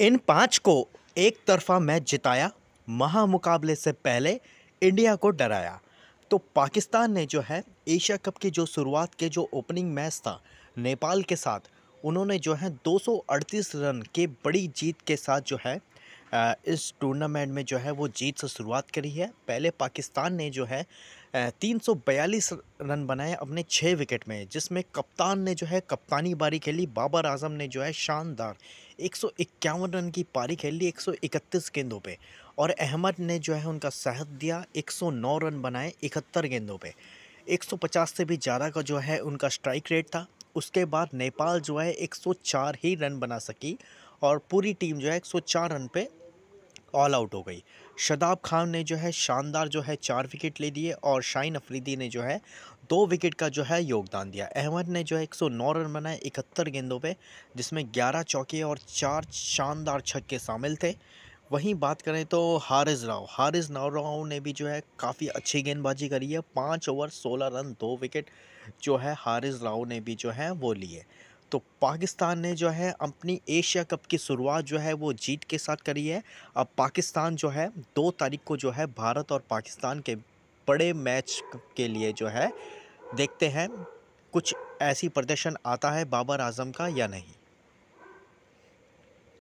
इन पाँच को एक तरफा मैच जिताया, महामुकाबले से पहले इंडिया को डराया। तो पाकिस्तान ने जो है, एशिया कप की जो शुरुआत के जो ओपनिंग मैच था, नेपाल के साथ, उन्होंने जो है 238 रन के बड़ी जीत के साथ जो है इस टूर्नामेंट में जो है वो जीत से शुरुआत करी है। पहले पाकिस्तान ने जो है तीन सौ बयालीस रन बनाए अपने छः विकेट में, जिसमें कप्तान ने जो है कप्तानी बारी खेली, बाबर आज़म ने जो है शानदार एक सौ इक्यावन रन की पारी खेली 131 गेंदों पे और अहमद ने जो है उनका सेहत दिया 109 रन बनाए इकहत्तर गेंदों पे। 150 से भी ज़्यादा का जो है उनका स्ट्राइक रेट था। उसके बाद नेपाल जो है 104 ही रन बना सकी और पूरी टीम जो है 104 रन पे ऑल आउट हो गई। शदाब खान ने जो है शानदार जो है चार विकेट ले दिए और शाइन अफरीदी ने जो है दो विकेट का जो है योगदान दिया। अहमद ने जो है 109 रन बनाए इकहत्तर गेंदों पे, जिसमें 11 चौके और चार शानदार छक्के शामिल थे। वहीं बात करें तो हारिस राव हारिस राव ने भी जो है काफ़ी अच्छी गेंदबाजी करी है। पाँच ओवर, सोलह रन, दो विकेट जो है हारिस राव ने भी जो है वो लिए। तो पाकिस्तान ने जो है अपनी एशिया कप की शुरुआत जो है वो जीत के साथ करी है। अब पाकिस्तान जो है दो तारीख को जो है भारत और पाकिस्तान के बड़े मैच के लिए जो है देखते हैं कुछ ऐसी प्रदर्शन आता है बाबर आज़म का या नहीं।